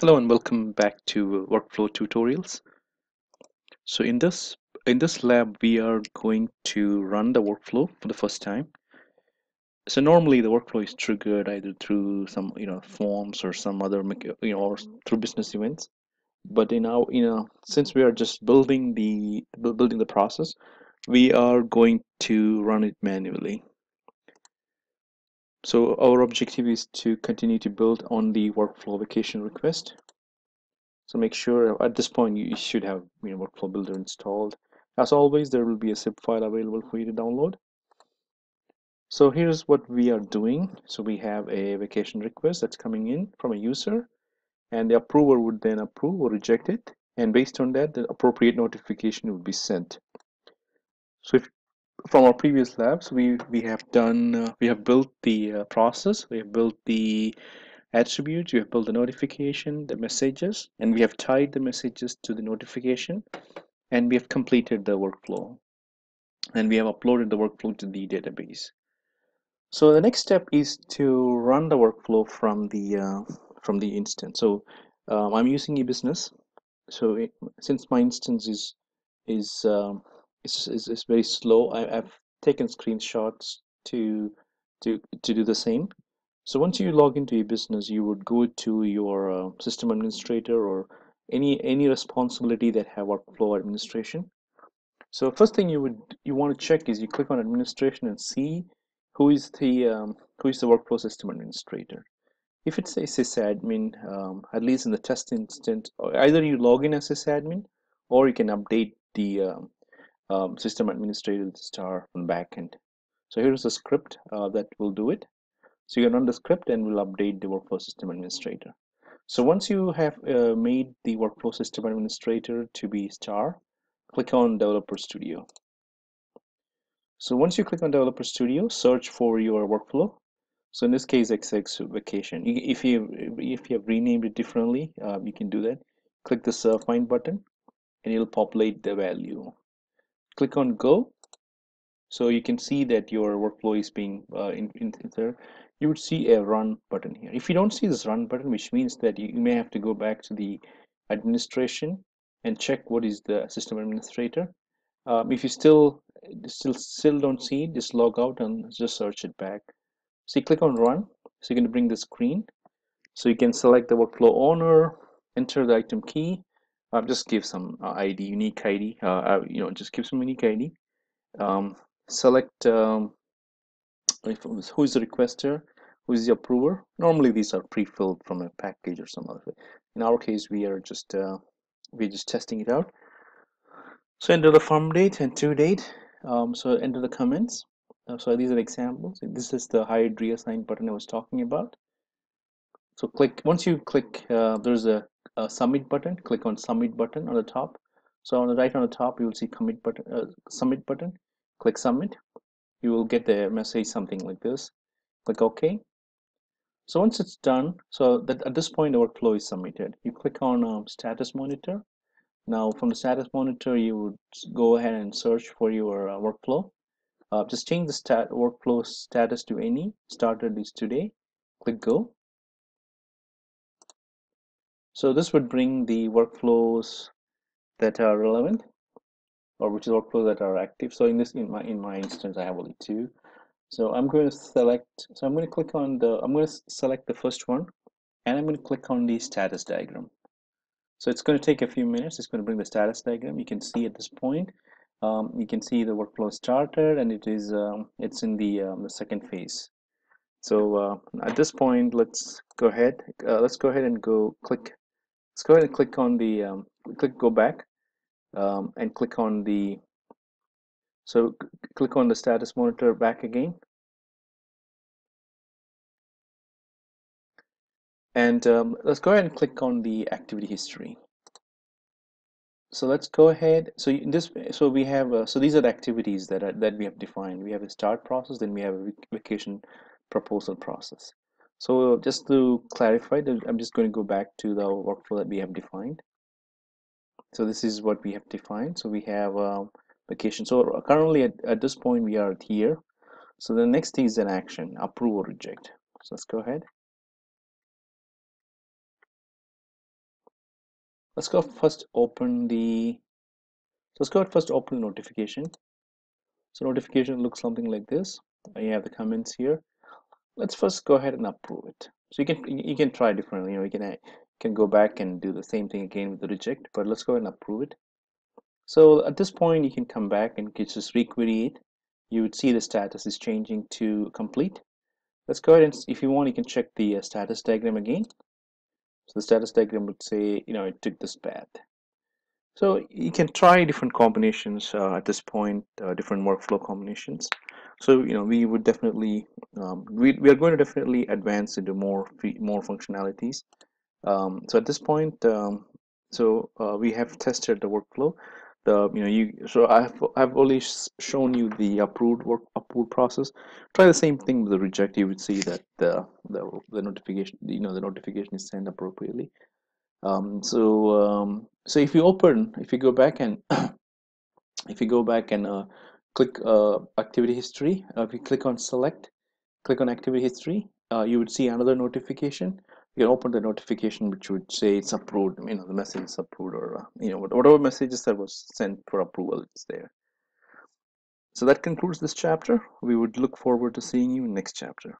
Hello and welcome back to workflow tutorials. So in this in this lab we are going to run the workflow for the first time. So normally the workflow is triggered either through some you know forms or some other you know or through business events. But in our you know since we are just building the building the process, we are going to run it manually. So our objective is to continue to build on the workflow vacation request. So make sure at this point you should have you know, workflow builder installed. As always there will be a zip file available for you to download. So here's what we are doing. So we have a vacation request that's coming in from a user and the approver would then approve or reject it. And based on that the appropriate notification will be sent. So if from our previous labs we we have done uh, we have built the uh, process we have built the attributes we have built the notification the messages and we have tied the messages to the notification and we have completed the workflow. And we have uploaded the workflow to the database. So the next step is to run the workflow from the uh, from the instance. So um, I'm using eBusiness. So it, since my instance is is um, is, is, is very slow I, have taken screenshots to to to do the same so once you log into your business, you would go to your uh, system administrator or any any responsibility that have workflow administration. So first thing you would you want to check is you click on administration and see who is the um, who is the workflow system administrator. If it says sysadmin, um, at least in the test instance, either you log in as sysadmin or you can update the um, um, system administrator star on backend. So here's a script uh, that will do it. So you run the script and we'll update the workflow system administrator. So once you have uh, made the workflow system administrator to be star, click on Developer Studio. So once you click on Developer Studio, search for your workflow. So in this case, XX vacation. If you if you have renamed it differently, uh, you can do that. Click this uh, find button, and it'll populate the value. Click on Go. So you can see that your workflow is being uh, in, in there. You would see a run button here. If you don't see this run button which means that you, you may have to go back to the administration and check what is the system administrator. Um, if you still still still don't see it just log out and just search it back. So you click on run so you're going to bring the screen. So you can select the workflow owner enter the item key uh, just give some uh, id unique id uh, you know just give some unique id um, select um, who is the requester? Who is the approver? Normally these are pre-filled from a package or some other in our case we are just uh, we're just testing it out. So enter the from date and to date. Um, so enter the comments. Uh, so these are examples. This is the hide reassign button I was talking about. So click once you click uh, there's a, a, submit button click on submit button on the top. So on the right on the top you will see commit button uh, submit button. Click submit. You will get the message something like this. Click OK. So once it's done so that at this point the workflow is submitted. You click on um, status monitor. Now from the status monitor you would go ahead and search for your uh, workflow. Uh, just change the stat workflow status to any. Started is today. Click go so this would bring the workflows that are relevant or which is workflows that are active. So in this in my in my instance I have only two. So I'm going to select so I'm going to click on the I'm going to select the first one and I'm going to click on the status diagram. So it's going to take a few minutes. It's going to bring the status diagram. You can see at this point um, you can see the workflow started and it is um, it's in the, um, the second phase. So uh, at this point let's go ahead uh, let's go ahead and go click let's go ahead and click on the um, click go back um, and click on the so click on the status monitor back again. And um, let's go ahead and click on the activity history. So let's go ahead so in this so we have uh, so these are the activities that are, that we have defined. We have a start process then we have a vacation proposal process so just to clarify that I'm just going to go back to the workflow that we have defined. So this is what we have defined. So we have um, a vacation so currently at, at this point we are here. So the next is an action approve or reject. So let's go ahead. Let's go first open the so let's go first open notification. So notification looks something like this. You have the comments here let's first go ahead and approve it. So you can you can try differently you know you can can go back and do the same thing again with the reject but let's go ahead and approve it. So at this point you can come back and just requery it you would see the status is changing to complete. Let's go ahead and if you want you can check the uh, status diagram again. So the status diagram would say you know it took this path. So you can try different combinations uh, at this point uh, different workflow combinations so you know we would definitely um, we, we are going to definitely advance into more more functionalities. Um, so at this point um, so uh, we have tested the workflow. The you know you so I've I've only shown you the approved work approved process. Try the same thing with the reject. You would see that the the, the notification you know the notification is sent appropriately. Um, so um, so if you open if you go back and if you go back and uh, click uh, activity history. Uh, if you click on select click on activity history uh, you would see another notification. You can open the notification which would say it's approved you know the message is approved or uh, you know whatever messages that was sent for approval it's there. So that concludes this chapter. We would look forward to seeing you in next chapter